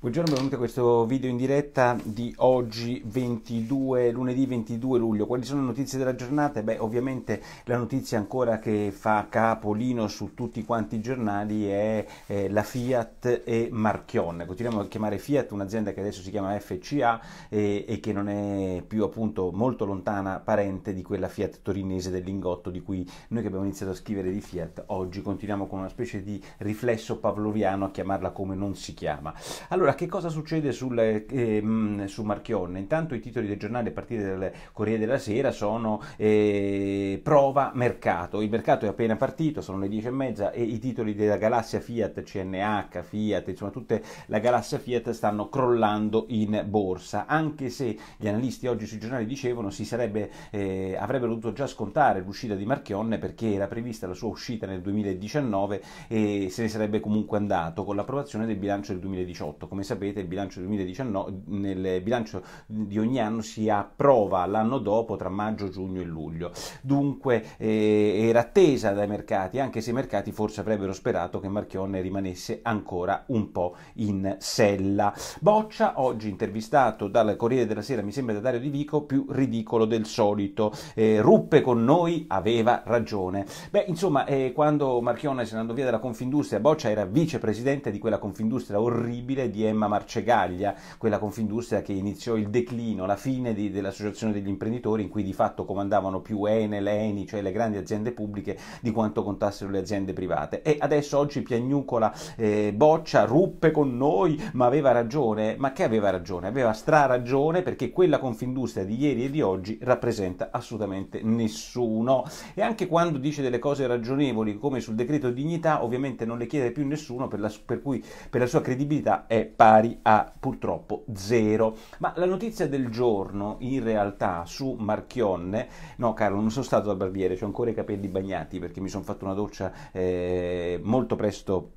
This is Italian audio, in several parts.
Buongiorno, benvenuti a questo video in diretta di oggi 22, lunedì 22 luglio. Quali sono le notizie della giornata? Beh, ovviamente la notizia ancora che fa capolino su tutti quanti i giornali è eh, la Fiat e Marchionne. Continuiamo a chiamare Fiat un'azienda che adesso si chiama FCA e, e che non è più appunto molto lontana parente di quella Fiat torinese del Lingotto di cui noi che abbiamo iniziato a scrivere di Fiat oggi continuiamo con una specie di riflesso pavloviano a chiamarla come non si chiama. Allora, allora, che cosa succede sul, eh, su Marchionne? Intanto i titoli dei giornali a partire dal Corriere della Sera sono eh, prova mercato. Il mercato è appena partito, sono le 10 e e i titoli della galassia Fiat, CNH, Fiat, insomma tutta la galassia Fiat stanno crollando in borsa, anche se gli analisti oggi sui giornali dicevano si sarebbe, eh, avrebbero dovuto già scontare l'uscita di Marchionne perché era prevista la sua uscita nel 2019 e se ne sarebbe comunque andato con l'approvazione del bilancio del 2018 come sapete il bilancio 2019, nel bilancio di ogni anno si approva l'anno dopo tra maggio, giugno e luglio. Dunque eh, era attesa dai mercati, anche se i mercati forse avrebbero sperato che Marchionne rimanesse ancora un po' in sella. Boccia, oggi intervistato dal Corriere della Sera, mi sembra da Dario Di Vico, più ridicolo del solito. Eh, ruppe con noi, aveva ragione. Beh, insomma, eh, quando Marchionne se ne andò via dalla Confindustria, Boccia era vicepresidente di quella Confindustria orribile di Emma Marcegaglia, quella Confindustria che iniziò il declino, la fine di, dell'associazione degli imprenditori in cui di fatto comandavano più Enel, Eni, cioè le grandi aziende pubbliche, di quanto contassero le aziende private. E adesso oggi piagnucola eh, Boccia, ruppe con noi, ma aveva ragione. Ma che aveva ragione? Aveva stra ragione perché quella Confindustria di ieri e di oggi rappresenta assolutamente nessuno. E anche quando dice delle cose ragionevoli come sul decreto dignità, ovviamente non le chiede più nessuno, per, la, per cui per la sua credibilità è pari a purtroppo zero. Ma la notizia del giorno in realtà su Marchionne, no Carlo, non sono stato dal barbiere, ho ancora i capelli bagnati perché mi sono fatto una doccia eh, molto presto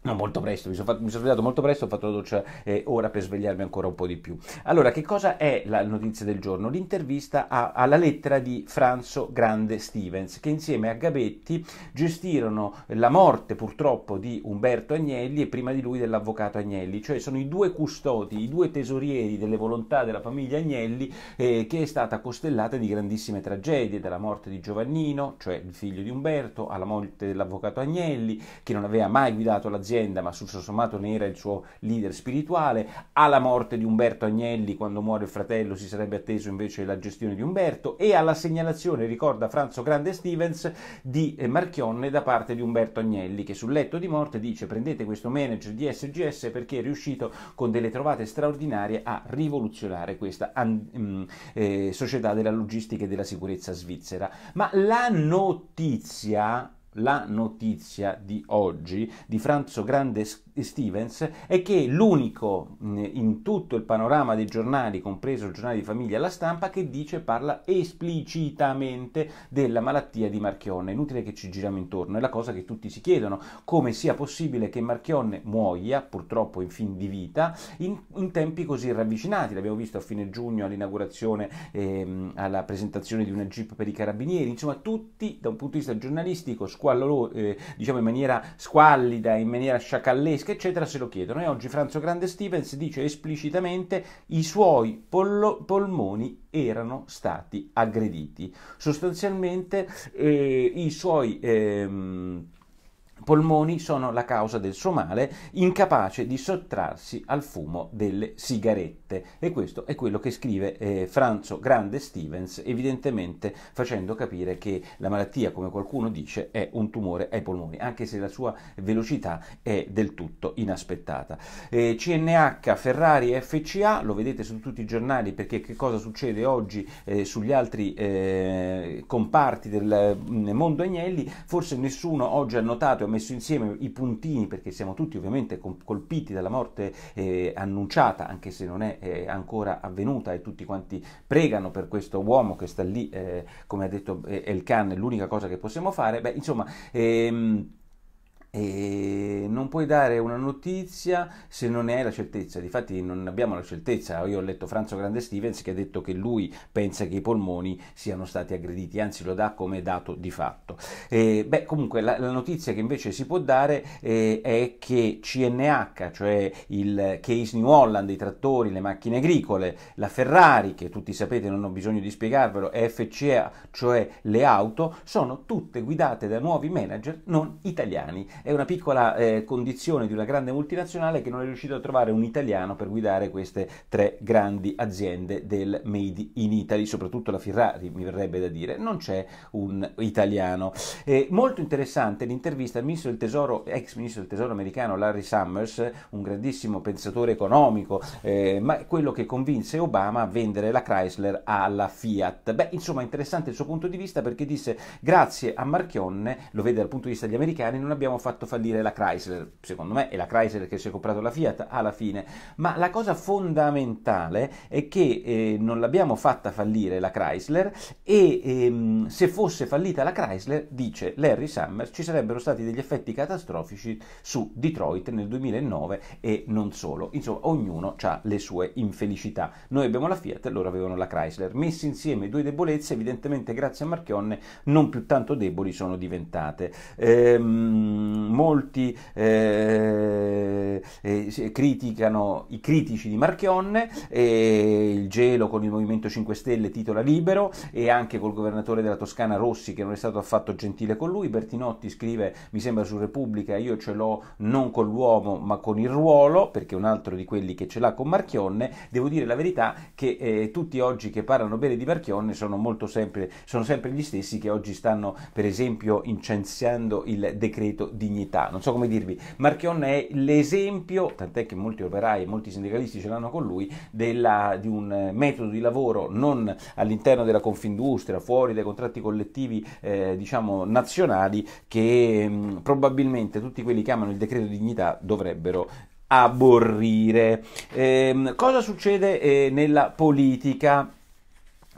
No, molto presto, mi sono, fatto, mi sono, svegliato molto presto, ho fatto la doccia eh, ora per svegliarmi ancora un po' di più. Allora, che cosa è la notizia del giorno? L'intervista a, alla lettera di Franzo Grande Stevens, che insieme a Gabetti gestirono la morte purtroppo di Umberto Agnelli e prima di lui dell'avvocato Agnelli, cioè sono i due custodi, i due tesorieri delle volontà della famiglia Agnelli, eh, che è stata costellata di grandissime tragedie, dalla morte di Giovannino, cioè il figlio di Umberto, alla morte dell'avvocato Agnelli, che non aveva mai guidato l'azienda azienda, ma suo sommato ne era il suo leader spirituale, alla morte di Umberto Agnelli, quando muore il fratello si sarebbe atteso invece la gestione di Umberto, e alla segnalazione, ricorda Franzo Grande Stevens, di eh, Marchionne da parte di Umberto Agnelli, che sul letto di morte dice prendete questo manager di SGS perché è riuscito con delle trovate straordinarie a rivoluzionare questa um, eh, società della logistica e della sicurezza svizzera. Ma la notizia la notizia di oggi di Franzo Grande Stevens è che l'unico in tutto il panorama dei giornali, compreso il giornale di famiglia La Stampa, che dice parla esplicitamente della malattia di Marchionne. Inutile che ci giriamo intorno, è la cosa che tutti si chiedono, come sia possibile che Marchionne muoia, purtroppo in fin di vita, in, in tempi così ravvicinati. L'abbiamo visto a fine giugno all'inaugurazione, ehm, alla presentazione di una jeep per i carabinieri, insomma tutti da un punto di vista giornalistico, squallolo, eh, diciamo in maniera squallida, in maniera sciacallesca, eccetera, se lo chiedono. E oggi Franzo Grande Stevens dice esplicitamente i suoi pollo- polmoni erano stati aggrediti. Sostanzialmente eh, i suoi... Ehm, polmoni sono la causa del suo male, incapace di sottrarsi al fumo delle sigarette. E questo è quello che scrive eh, Franzo Grande Stevens, evidentemente facendo capire che la malattia, come qualcuno dice, è un tumore ai polmoni, anche se la sua velocità è del tutto inaspettata. Eh, CNH, Ferrari e FCA, lo vedete su tutti i giornali perché che cosa succede oggi eh, sugli altri eh, comparti del mm, mondo Agnelli, forse nessuno oggi ha notato ho messo insieme i puntini perché siamo tutti ovviamente colpiti dalla morte eh, annunciata, anche se non è eh, ancora avvenuta e tutti quanti pregano per questo uomo che sta lì, eh, come ha detto eh, El Khan, è l'unica cosa che possiamo fare. Beh, insomma, ehm, e non puoi dare una notizia se non ne hai la certezza. Difatti non abbiamo la certezza. Io ho letto Franzo Grande Stevens che ha detto che lui pensa che i polmoni siano stati aggrediti, anzi lo dà come dato di fatto. E, beh, comunque la, la, notizia che invece si può dare eh, è che CNH, cioè il Case New Holland, i trattori, le macchine agricole, la Ferrari, che tutti sapete non ho bisogno di spiegarvelo, e FCA, cioè le auto, sono tutte guidate da nuovi manager non italiani è una piccola eh, condizione di una grande multinazionale che non è riuscito a trovare un italiano per guidare queste tre grandi aziende del Made in Italy, soprattutto la Ferrari mi verrebbe da dire, non c'è un italiano. Eh, molto interessante l'intervista al ministro del tesoro, ex ministro del tesoro americano Larry Summers, un grandissimo pensatore economico, eh, ma quello che convinse Obama a vendere la Chrysler alla Fiat. Beh, insomma, interessante il suo punto di vista perché disse grazie a Marchionne, lo vede dal punto di vista degli americani, non abbiamo fatto fatto fallire la Chrysler, secondo me è la Chrysler che si è comprato la Fiat alla fine, ma la cosa fondamentale è che eh, non l'abbiamo fatta fallire la Chrysler e ehm, se fosse fallita la Chrysler, dice Larry Summers, ci sarebbero stati degli effetti catastrofici su Detroit nel 2009 e non solo, insomma ognuno ha le sue infelicità. Noi abbiamo la Fiat loro avevano la Chrysler, messi insieme due debolezze, evidentemente grazie a Marchionne non più tanto deboli sono diventate. Ehm, molti eh, eh, criticano i critici di Marchionne, eh, il gelo con il Movimento 5 Stelle titola libero e anche col governatore della Toscana Rossi che non è stato affatto gentile con lui. Bertinotti scrive, mi sembra su Repubblica, io ce l'ho non con l'uomo ma con il ruolo, perché è un altro di quelli che ce l'ha con Marchionne. Devo dire la verità che eh, tutti oggi che parlano bene di Marchionne sono, molto sempre, sono sempre gli stessi che oggi stanno per esempio incensiando il decreto dignità dignità, non so come dirvi, Marchionne è l'esempio, tant'è che molti operai e molti sindacalisti ce l'hanno con lui, della, di un metodo di lavoro non all'interno della Confindustria, fuori dai contratti collettivi eh, diciamo nazionali, che mh, mm, probabilmente tutti quelli che amano il decreto dignità dovrebbero aborrire. Eh, cosa succede eh, nella politica?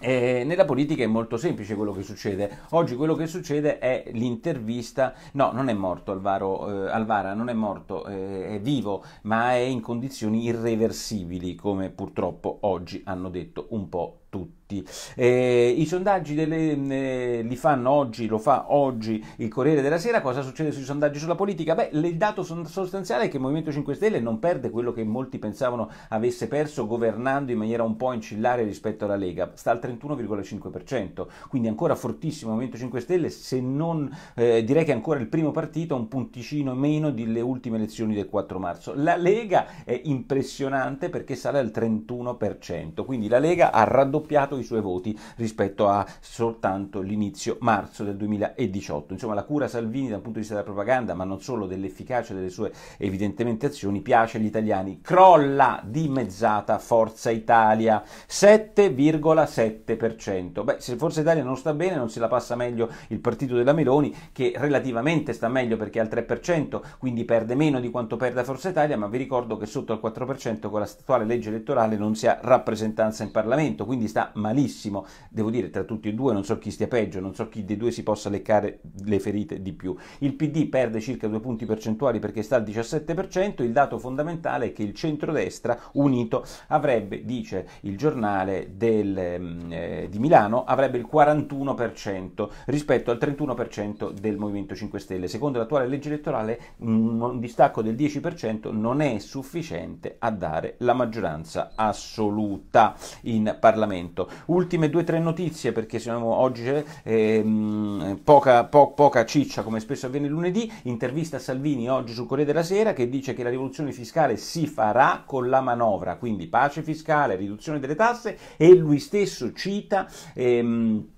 Eh, nella politica è molto semplice quello che succede. Oggi quello che succede è l'intervista. No, non è morto Alvaro, eh, Alvara, non è morto, eh, è vivo, ma è in condizioni irreversibili, come purtroppo oggi hanno detto un po' tutti tutti. Eh, I sondaggi delle, eh, li fanno oggi, lo fa oggi il Corriere della Sera. Cosa succede sui sondaggi sulla politica? Beh, il dato sostanziale è che il Movimento 5 Stelle non perde quello che molti pensavano avesse perso governando in maniera un po' incillare rispetto alla Lega, sta al 31,5%, quindi ancora fortissimo il Movimento 5 Stelle, se non eh, direi che è ancora il primo partito, un punticino meno delle ultime elezioni del 4 marzo. La Lega è impressionante perché sale al 31%, quindi la Lega ha raddoppiato i suoi voti rispetto a soltanto l'inizio marzo del 2018. Insomma, la cura Salvini dal punto di vista della propaganda, ma non solo dell'efficacia delle sue evidentemente azioni, piace agli italiani. Crolla dimezzata Forza Italia, 7,7%. Beh, se Forza Italia non sta bene, non se la passa meglio il partito della Meloni, che relativamente sta meglio perché è al 3%, quindi perde meno di quanto perde Forza Italia, ma vi ricordo che sotto al 4% con la attuale legge elettorale non si ha rappresentanza in Parlamento, quindi sta malissimo, devo dire tra tutti e due non so chi stia peggio, non so chi dei due si possa leccare le ferite di più. Il PD perde circa due punti percentuali perché sta al 17%, il dato fondamentale è che il centrodestra unito avrebbe, dice il giornale del, mm, eh, di Milano, avrebbe il 41% rispetto al 31% del Movimento 5 Stelle. Secondo l'attuale legge elettorale un distacco del 10% non è sufficiente a dare la maggioranza assoluta in Parlamento. Ultime due o tre notizie perché siamo oggi ehm, poca, po, poca ciccia come spesso avviene lunedì. Intervista a Salvini oggi sul Corriere della Sera che dice che la rivoluzione fiscale si farà con la manovra, quindi pace fiscale, riduzione delle tasse e lui stesso cita... Ehm,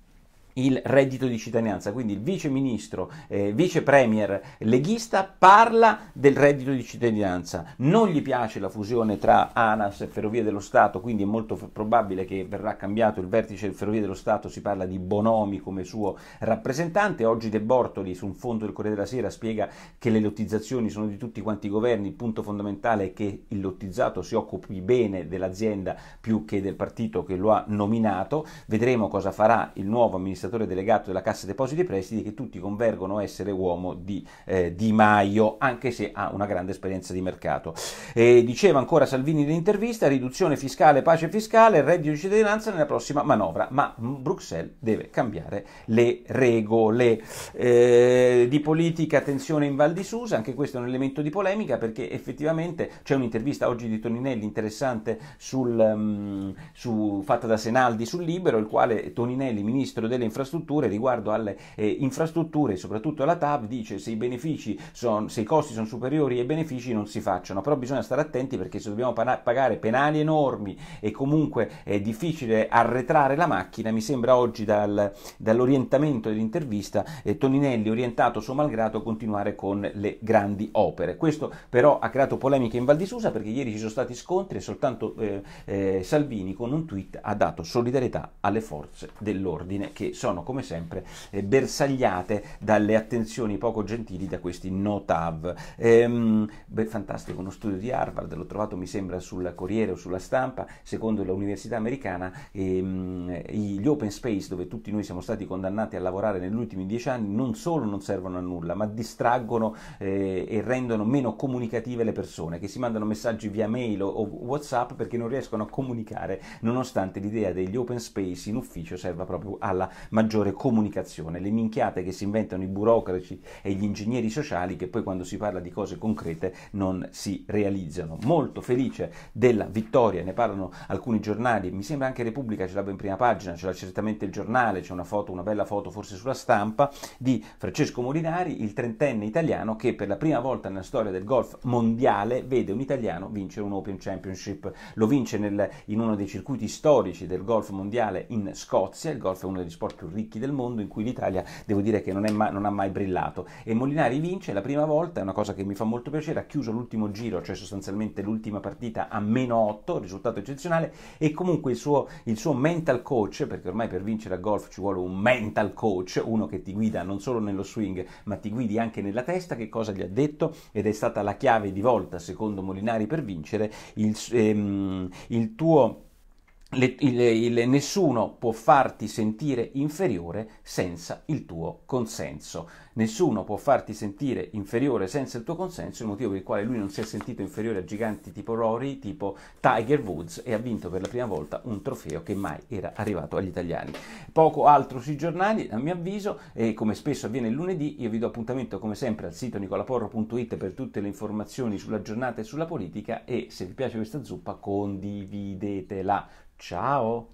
il reddito di cittadinanza, quindi il vice ministro, eh, vice premier leghista parla del reddito di cittadinanza, non gli piace la fusione tra ANAS e Ferrovie dello Stato, quindi è molto probabile che verrà cambiato il vertice del Ferrovie dello Stato, si parla di Bonomi come suo rappresentante, oggi De Bortoli su un fondo del Corriere della Sera spiega che le lottizzazioni sono di tutti quanti i governi, il punto fondamentale è che il lottizzato si occupi bene dell'azienda più che del partito che lo ha nominato, vedremo cosa farà il nuovo amministratore l'amministratore delegato della Cassa Depositi e Prestiti, che tutti convergono a essere uomo di eh, Di Maio, anche se ha una grande esperienza di mercato. E diceva ancora Salvini nell'intervista, riduzione fiscale, pace fiscale, reddito di cittadinanza nella prossima manovra, ma Bruxelles deve cambiare le regole. Eh, di politica, attenzione in Val di Susa, anche questo è un elemento di polemica perché effettivamente c'è un'intervista oggi di Toninelli interessante sul, um, su, fatta da Senaldi sul Libero, il quale Toninelli, ministro delle infrastrutture, riguardo alle eh, infrastrutture, soprattutto alla TAV, dice se i son, se i costi sono superiori ai benefici non si facciano, però bisogna stare attenti perché se dobbiamo pagare penali enormi e comunque è difficile arretrare la macchina, mi sembra oggi dal, dall'orientamento dell'intervista eh, Toninelli orientato suo malgrado a continuare con le grandi opere. Questo però ha creato polemiche in Val di Susa perché ieri ci sono stati scontri e soltanto eh, eh, Salvini con un tweet ha dato solidarietà alle forze dell'ordine che sono come sempre eh, bersagliate dalle attenzioni poco gentili da questi no-TAV. Ehm, beh, fantastico, uno studio di Harvard, l'ho trovato mi sembra sul Corriere o sulla stampa, secondo l'università americana ehm, gli open space dove tutti noi siamo stati condannati a lavorare negli ultimi dieci anni non solo non servono a nulla, ma distraggono eh, e rendono meno comunicative le persone che si mandano messaggi via mail o, o WhatsApp perché non riescono a comunicare, nonostante l'idea degli open space in ufficio serva proprio alla maggiore comunicazione. Le minchiate che si inventano i burocrati e gli ingegneri sociali che poi quando si parla di cose concrete non si realizzano. Molto felice della vittoria, ne parlano alcuni giornali, mi sembra anche Repubblica ce l'abbia in prima pagina, ce l'ha certamente il giornale, c'è una foto, una bella foto forse sulla stampa di Francesco Molinari, il trentenne italiano che per la prima volta nella storia del golf mondiale vede un italiano vincere un Open Championship. Lo vince nel, in uno dei circuiti storici del golf mondiale in Scozia. Il golf è uno degli sport più ricchi del mondo in cui l'Italia devo dire che non, ma, non ha mai brillato. E Molinari vince la prima volta, è una cosa che mi fa molto piacere, ha chiuso l'ultimo giro, cioè sostanzialmente l'ultima partita a meno 8, risultato eccezionale, e comunque il suo, il suo mental coach, perché ormai per vincere a golf ci vuole un mental coach, uno che ti guida non solo nello swing, ma ti guidi anche nella testa, che cosa gli ha detto? Ed è stata la chiave di volta, secondo Molinari, per vincere il, ehm, il tuo le, il, il, nessuno può farti sentire inferiore senza il tuo consenso. Nessuno può farti sentire inferiore senza il tuo consenso, il motivo per il quale lui non si è sentito inferiore a giganti tipo Rory, tipo Tiger Woods e ha vinto per la prima volta un trofeo che mai era arrivato agli italiani. Poco altro sui giornali, a mio avviso, e come spesso avviene il lunedì, io vi do appuntamento come sempre al sito nicolaporro.it per tutte le informazioni sulla giornata e sulla politica e se vi piace questa zuppa condividetela. Ciao!